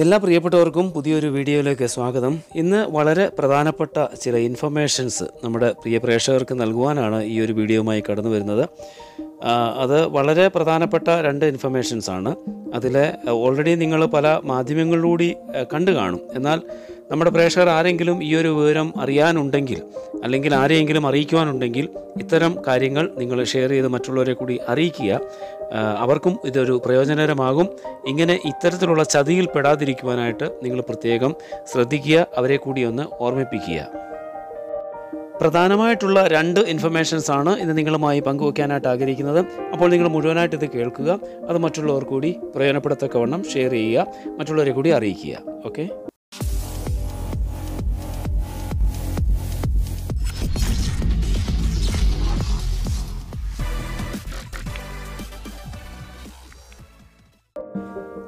എല്ലാ പ്രിയപ്പെട്ടവർക്കും പുതിയൊരു വീഡിയോയിലേക്ക് സ്വാഗതം. ഇന്ന് വളരെ പ്രധാനപ്പെട്ട ചില ഇൻഫർമേഷൻസ് നമ്മുടെ പ്രിയ പ്രേക്ഷകർക്ക് നൽകുവാനാണ് ഈ ഒരു വീഡിയോയുമായി കടന്നു വരുന്നത്. അത് വളരെ പ്രധാനപ്പെട്ട രണ്ട് ഇൻഫർമേഷൻസ് ആണ്. അതിലെ ഓൾറെഡി നിങ്ങൾ പല മാധ്യമങ്ങളിലൂടി കണ്ടു കാണും എന്നാൽ നമ്മുടെ പ്രേക്ഷകർ ആരെങ്കിലും ഈ ഒരു വിവരം അറിയാനുണ്ടെങ്കിൽ അല്ലെങ്കിൽ ആരെയെങ്കിലും അറിയിക്കുവാനുണ്ടെങ്കിൽ ഇത്തരം കാര്യങ്ങൾ നിങ്ങൾ ഷെയർ ചെയ്ത് മറ്റുള്ളവരെ കൂടി അറിയിക്കുക. അവർക്കും ഇതൊരു പ്രയോജനകരമാകും. ഇങ്ങനെ ഇത്തരത്തിലുള്ള ചതിയിൽ പെടാതിരിക്കുവാനായിട്ട് നിങ്ങൾ പ്രത്യേകം ശ്രദ്ധിക്കുക അവരെ കൂടി ഒന്ന് ഓർമ്മിപ്പിക്കുക. പ്രധാനമായിട്ടുള്ള രണ്ട് ഇൻഫർമേഷൻസ് ആണ് ഇത് നിങ്ങളുമായി പങ്കുവയ്ക്കാനായിട്ട് ആഗ്രഹിക്കുന്നത്. അപ്പോൾ നിങ്ങൾ മുഴുവനായിട്ട് ഇത് കേൾക്കുക. അത് മറ്റുള്ളവർ കൂടി പ്രയോജനപ്പെടുത്തക്കവണ്ണം ഷെയർ ചെയ്യുക. മറ്റുള്ളവരെ കൂടി അറിയിക്കുക. ഓക്കെ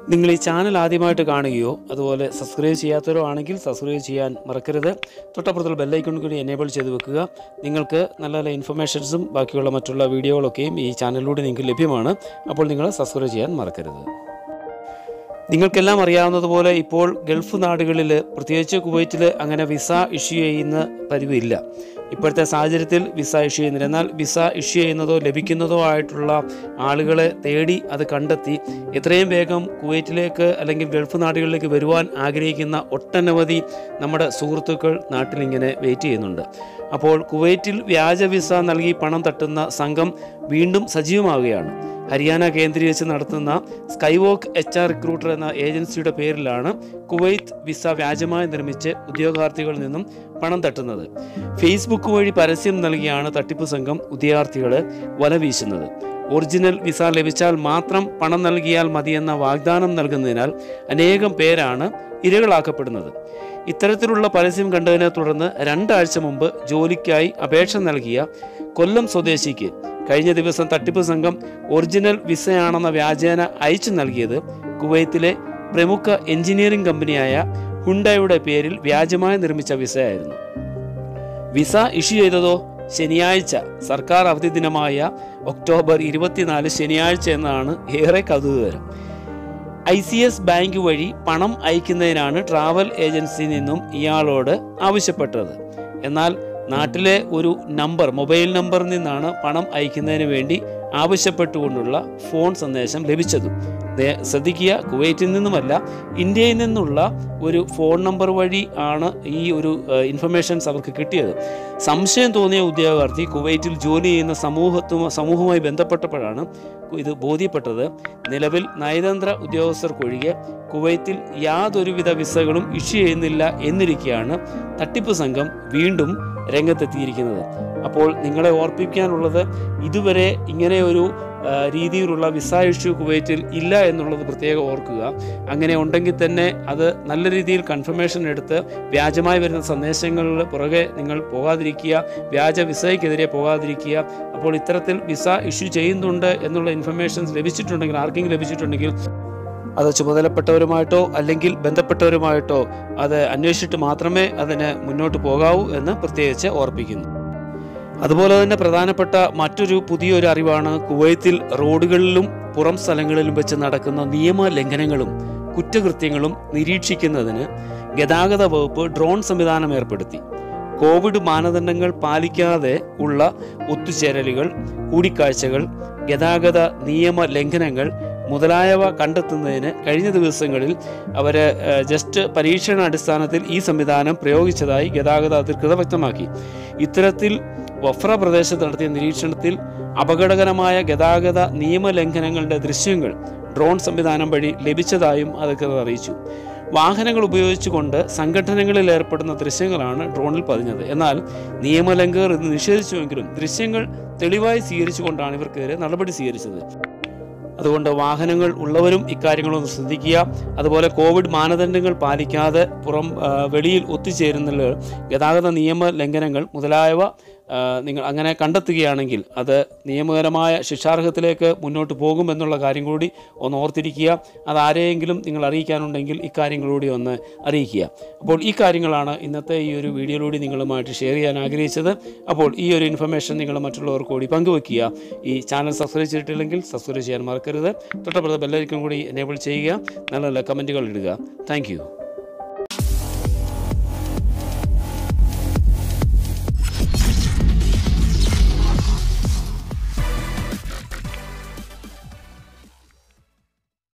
നിങ്ങൾ ഈ ചാനൽ ആദ്യമായിട്ട് കാണുകയോ അതുപോലെ സബ്സ്ക്രൈബ് ചെയ്യാത്തവരോ ആണെങ്കിൽ സബ്സ്ക്രൈബ് ചെയ്യാൻ മറക്കരുത്. തൊട്ടപ്പുറത്തുള്ള ബെല്ലൈക്കൺ കൂടി എനേബിൾ ചെയ്ത് വെക്കുക. നിങ്ങൾക്ക് നല്ല നല്ല ഇൻഫർമേഷൻസും ബാക്കിയുള്ള മറ്റുള്ള വീഡിയോകളൊക്കെയും ഈ ചാനലിലൂടെ നിങ്ങൾക്ക് ലഭ്യമാണ്. അപ്പോൾ നിങ്ങൾ സബ്സ്ക്രൈബ് ചെയ്യാൻ മറക്കരുത്. നിങ്ങൾക്കെല്ലാം അറിയാവുന്നതുപോലെ ഇപ്പോൾ ഗൾഫ് നാടുകളിൽ പ്രത്യേകിച്ച് കുവൈറ്റിൽ അങ്ങനെ വിസ ഇഷ്യൂ ചെയ്യുന്ന പരിവില്ല. ഇപ്പോഴത്തെ സാഹചര്യത്തിൽ വിസ ഇഷ്യൂ ചെയ്യുന്നില്ല. എന്നാൽ വിസ ഇഷ്യൂ ചെയ്യുന്നതോ ലഭിക്കുന്നതോ ആയിട്ടുള്ള ആളുകളെ തേടി അത് കണ്ടെത്തി എത്രയും വേഗം കുവൈറ്റിലേക്ക് അല്ലെങ്കിൽ ഗൾഫ് നാടുകളിലേക്ക് വരുവാൻ ആഗ്രഹിക്കുന്ന ഒട്ടനവധി നമ്മുടെ സുഹൃത്തുക്കൾ നാട്ടിലിങ്ങനെ വെയിറ്റ് ചെയ്യുന്നുണ്ട്. അപ്പോൾ കുവൈറ്റിൽ വ്യാജ വിസ നൽകി പണം തട്ടുന്ന സംഘം വീണ്ടും സജീവമാവുകയാണ്. ഹരിയാന കേന്ദ്രീകരിച്ച് നടത്തുന്ന സ്കൈവോക്ക് എച്ച് ആർ റിക്രൂട്ടർ എന്ന ഏജൻസിയുടെ പേരിലാണ് കുവൈത്ത് വിസ വ്യാജമായി നിർമ്മിച്ച് ഉദ്യോഗാർത്ഥികളിൽ നിന്നും പണം തട്ടുന്നത്. ഫേസ്ബുക്ക് വഴി പരസ്യം നൽകിയാണ് തട്ടിപ്പ് സംഘം ഉദ്യോഗാർത്ഥികളെ വലവീശുന്നത് ഒറിജിനൽ വിസ ലഭിച്ചാൽ മാത്രം പണം നൽകിയാൽ മതിയെന്ന വാഗ്ദാനം നൽകുന്നതിനാൽ അനേകം പേരാണ് ഇരകളാക്കപ്പെടുന്നത്. ഇത്തരത്തിലുള്ള പരസ്യം കണ്ടതിനെ തുടർന്ന് രണ്ടാഴ്ച മുമ്പ് ജോലിക്കായി അപേക്ഷ നൽകിയ കൊല്ലം സ്വദേശിക്ക് കഴിഞ്ഞ ദിവസം തട്ടിപ്പ് സംഘം ഒറിജിനൽ വിസയാണെന്ന വ്യാജേന അയച്ചു നൽകിയത് കുവൈത്തിലെ പ്രമുഖ എഞ്ചിനീയറിംഗ് കമ്പനിയായ ഹുണ്ടയുടെ പേരിൽ വ്യാജമായി നിർമ്മിച്ച വിസയായിരുന്നു. വിസ ഇഷ്യൂ ചെയ്തതോ ശനിയാഴ്ച സർക്കാർ അവധി ദിനമായ ഒക്ടോബർ ഇരുപത്തിനാല് ശനിയാഴ്ച എന്നാണ് ഏറെ കൗതുകകരം. ഐ സി എസ് ബാങ്ക് വഴി പണം അയക്കുന്നതിനാണ് ട്രാവൽ ഏജൻസിയിൽ നിന്നും ഇയാളോട് ആവശ്യപ്പെട്ടത്. എന്നാൽ നാട്ടിലെ ഒരു നമ്പർ മൊബൈൽ നമ്പറിൽ നിന്നാണ് പണം അയക്കുന്നതിന് വേണ്ടി ആവശ്യപ്പെട്ടുകൊണ്ടുള്ള ഫോൺ സന്ദേശം ലഭിച്ചത്. ശ്രദ്ധിക്കുക കുവൈറ്റിൽ നിന്നുമല്ല ഇന്ത്യയിൽ നിന്നുള്ള ഒരു ഫോൺ നമ്പർ വഴി ആണ് ഈ ഒരു ഇൻഫർമേഷൻസ് അവർക്ക് കിട്ടിയത്. സംശയം തോന്നിയ ഉദ്യോഗാർത്ഥി കുവൈറ്റിൽ ജോലി ചെയ്യുന്ന സമൂഹത്തു സമൂഹവുമായി ബന്ധപ്പെട്ടപ്പോഴാണ് ഇത് ബോധ്യപ്പെട്ടത് നിലവിൽ നയതന്ത്ര ഉദ്യോഗസ്ഥർക്കൊഴികെ കുവൈത്തിൽ യാതൊരുവിധ വിസകളും ഇഷ്യൂ ചെയ്യുന്നില്ല എന്നിരിക്കെയാണ് തട്ടിപ്പ് സംഘം വീണ്ടും രംഗത്തെത്തിയിരിക്കുന്നത്. അപ്പോൾ നിങ്ങളെ ഓർപ്പിക്കാനുള്ളത് ഇതുവരെ ഇങ്ങനെ ഒരു രീതിയിലുള്ള വിസ ഇഷ്യൂ കുവൈറ്റിൽ ഇല്ല എന്നുള്ളത് പ്രത്യേകം ഓർക്കുക. അങ്ങനെ ഉണ്ടെങ്കിൽ തന്നെ അത് നല്ല രീതിയിൽ കൺഫർമേഷൻ എടുത്ത് വ്യാജമായി വരുന്ന സന്ദേശങ്ങളിൽ പുറകെ നിങ്ങൾ പോകാതിരിക്കുക വ്യാജ വിസയ്ക്കെതിരെ പോകാതിരിക്കുക. അപ്പോൾ ഇത്തരത്തിൽ വിസ ഇഷ്യൂ ചെയ്യുന്നുണ്ട് എന്നുള്ള ഇൻഫർമേഷൻസ് ലഭിച്ചിട്ടുണ്ടെങ്കിൽ ആർക്കെങ്കിലും ലഭിച്ചിട്ടുണ്ടെങ്കിൽ അത് ചുമതലപ്പെട്ടവരുമായിട്ടോ അല്ലെങ്കിൽ ബന്ധപ്പെട്ടവരുമായിട്ടോ അത് അന്വേഷിച്ചിട്ട് മാത്രമേ അതിന് മുന്നോട്ട് പോകാവൂ എന്ന് പ്രത്യേകിച്ച് ഓർപ്പിക്കുന്നു. അതുപോലെ തന്നെ പ്രധാനപ്പെട്ട മറ്റൊരു പുതിയൊരു അറിവാണ് കുവൈത്തിൽ റോഡുകളിലും പുറം സ്ഥലങ്ങളിലും വെച്ച് നടക്കുന്ന നിയമ ലംഘനങ്ങളും കുറ്റകൃത്യങ്ങളും നിരീക്ഷിക്കുന്നതിന് ഗതാഗത വകുപ്പ് ഡ്രോൺ സംവിധാനം ഏർപ്പെടുത്തി. കോവിഡ് മാനദണ്ഡങ്ങൾ പാലിക്കാതെ ഉള്ള ഒത്തുചേരലുകൾ കൂടിക്കാഴ്ചകൾ ഗതാഗത നിയമ ലംഘനങ്ങൾ മുതലായവ കണ്ടെത്തുന്നതിന് കഴിഞ്ഞ ദിവസങ്ങളിൽ അവർ ജസ്റ്റ് പരീക്ഷണ അടിസ്ഥാനത്തിൽ ഈ സംവിധാനം പ്രയോഗിച്ചതായി ഗതാഗത അധികൃതർ വ്യക്തമാക്കി. ഇത്തരത്തിൽ വഫ്ര പ്രദേശത്ത് നടത്തിയ നിരീക്ഷണത്തിൽ അപകടകരമായ ഗതാഗത നിയമലംഘനങ്ങളുടെ ദൃശ്യങ്ങൾ ഡ്രോൺ സംവിധാനം വഴി ലഭിച്ചതായും അധികൃതർ അറിയിച്ചു. വാഹനങ്ങൾ ഉപയോഗിച്ചുകൊണ്ട് സംഘടനകളിൽ ഏർപ്പെടുന്ന ദൃശ്യങ്ങളാണ് ഡ്രോണിൽ പതിഞ്ഞത്. എന്നാൽ നിയമലംഘകർ ഇത് നിഷേധിച്ചുവെങ്കിലും ദൃശ്യങ്ങൾ തെളിവായി സ്വീകരിച്ചുകൊണ്ടാണ് ഇവർക്കെതിരെ നടപടി സ്വീകരിച്ചത്. അതുകൊണ്ട് വാഹനങ്ങൾ ഉള്ളവരും ഇക്കാര്യങ്ങളൊന്ന് ശ്രദ്ധിക്കുക. അതുപോലെ കോവിഡ് മാനദണ്ഡങ്ങൾ പാലിക്കാതെ പുറം വെളിയിൽ ഒത്തുചേരുന്ന ഗതാഗത നിയമ ലംഘനങ്ങൾ മുതലായവ നിങ്ങൾ അങ്ങനെ കണ്ടെത്തുകയാണെങ്കിൽ അത് നിയമപരമായ ശിക്ഷാർഹത്തിലേക്ക് മുന്നോട്ട് പോകുമെന്നുള്ള കാര്യം കൂടി ഒന്ന് ഓർത്തിരിക്കുക. അത് ആരെയെങ്കിലും നിങ്ങൾ അറിയിക്കാനുണ്ടെങ്കിൽ ഇക്കാര്യങ്ങളൂടി ഒന്ന് അറിയിക്കുക. അപ്പോൾ ഈ കാര്യങ്ങളാണ് ഇന്നത്തെ ഈ ഒരു വീഡിയോയിലൂടെ നിങ്ങളുമായിട്ട് ഷെയർ ചെയ്യാൻ ആഗ്രഹിച്ചത്. അപ്പോൾ ഈ ഒരു ഇൻഫർമേഷൻ നിങ്ങൾ മറ്റുള്ളവർക്ക് കൂടി പങ്കുവെക്കുക. ഈ ചാനൽ സബ്സ്ക്രൈബ് ചെയ്തിട്ടില്ലെങ്കിൽ സബ്സ്ക്രൈബ് ചെയ്യാൻ മറക്കരുത്. തൊട്ടപ്പുറത്ത് ബെല്ലൈക്കൺ കൂടി എനേബിൾ ചെയ്യുക. നല്ല നല്ല കമന്റുകൾ ഇടുക. താങ്ക്